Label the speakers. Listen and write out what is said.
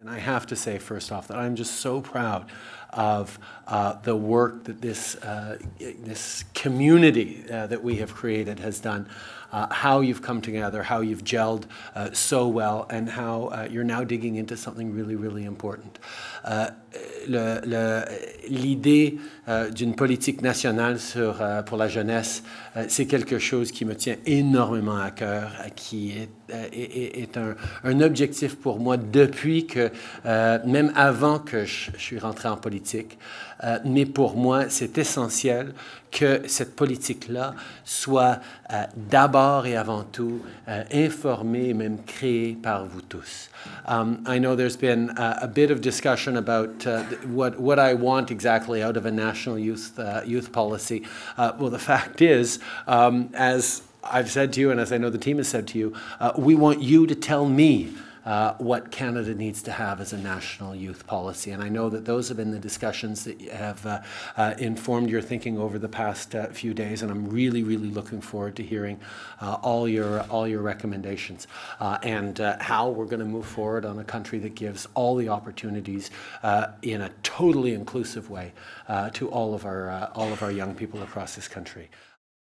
Speaker 1: And I have to say, first off, that I'm just so proud of uh, the work that this, uh, this community uh, that we have created has done. Uh, how you've come together, how you've gelled uh, so well, and how uh, you're now digging into something really, really important. L'idée d'une politique nationale sur, pour la jeunesse, c'est quelque chose qui me tient énormément à cœur, qui est, est, un, un, objectif pour moi depuis que, même avant que je, je suis rentré en politique, euh, mais pour moi, c'est essentiel que cette politique-là soit euh, d'abord et avant tout euh, informée et même créée par vous tous. Um, I know there's been a, a bit of discussion about uh, what, what I want exactly out of a national youth, uh, youth policy. Uh, well, the fact is, um, as I've said to you, and as I know the team has said to you, uh, we want you to tell me uh, what Canada needs to have as a national youth policy. And I know that those have been the discussions that have uh, uh, informed your thinking over the past uh, few days, and I'm really, really looking forward to hearing uh, all your all your recommendations and how we're going to move forward on a country that gives all the opportunities in a totally inclusive way to all of our all of our young people across this country.